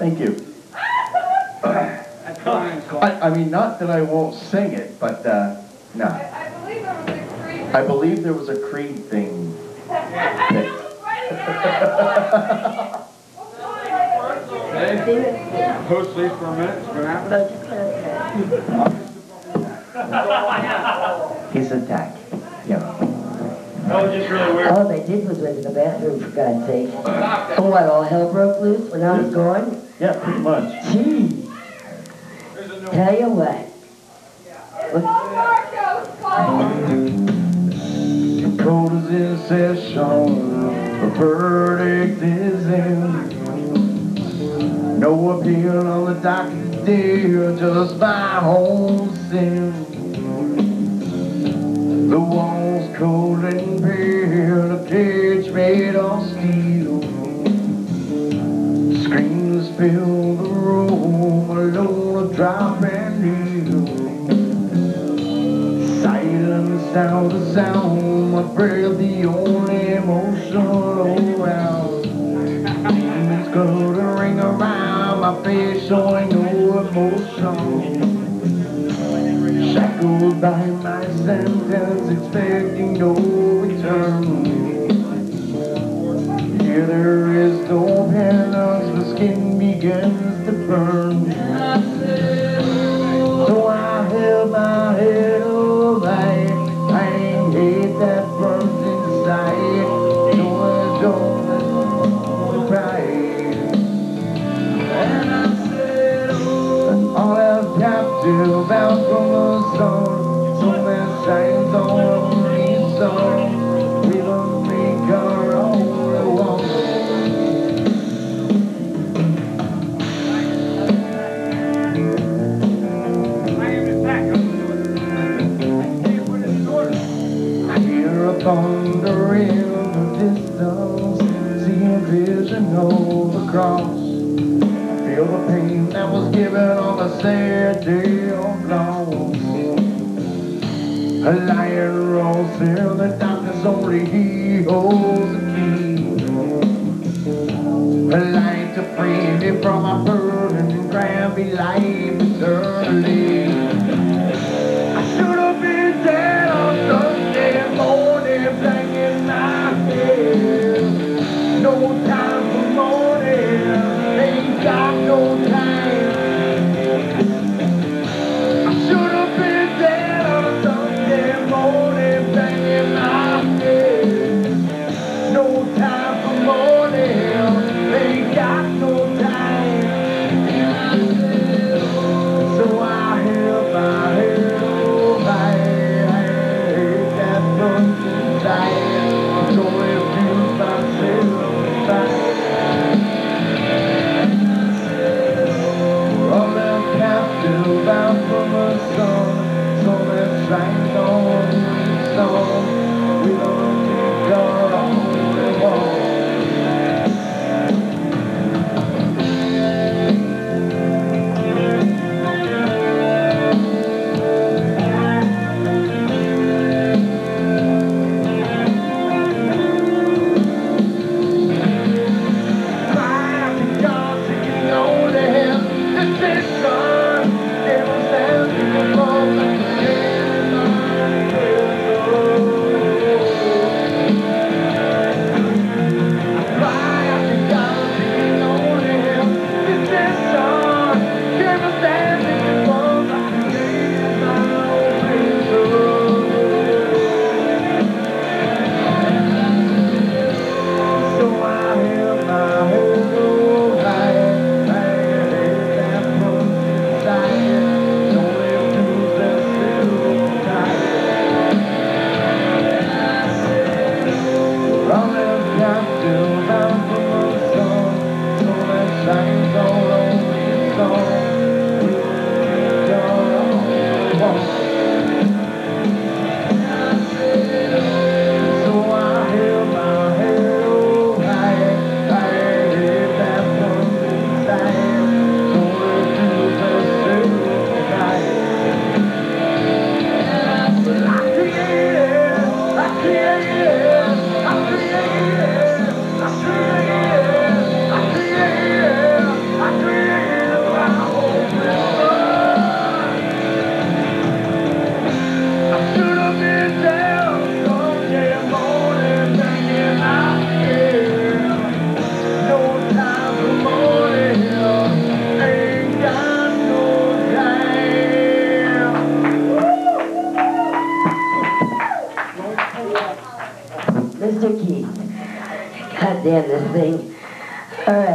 Okay, thank you. I, I mean, not that I won't sing it, but, uh, no. I believe there was a Creed. I believe there was a Creed thing. Post please for a minute, see what happens. He's attacked. Yeah. That was just really weird. All they did was went to the bathroom, for God's sake. Oh, what, all hell broke loose when I was gone? Yeah, pretty much. Gee. Tell you what. Court is in session, the verdict is in. No appeal on the docket today, just my own sin. The walls cold and pale, a cage made of steel. Fill the room, alone a drop and kneel. Silence sound the sound, my breath the only emotion around. Demons go to ring around my face, showing no emotion. Shackled by my sentence, expecting no return. Here there is no penance, the skin begins to burn. Thunder in the distance, see a vision of the cross. Feel the pain that was given on the sad day of loss. A lion rolls in the darkness, only he holds the key. A light to free me from my burden and grant me life damn this thing. All right.